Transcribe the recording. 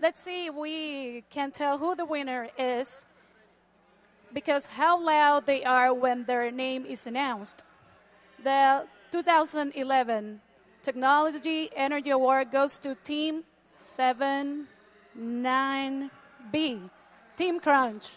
let's see if we can tell who the winner is because how loud they are when their name is announced. The 2011 Technology Energy Award goes to Team 79B, Team Crunch.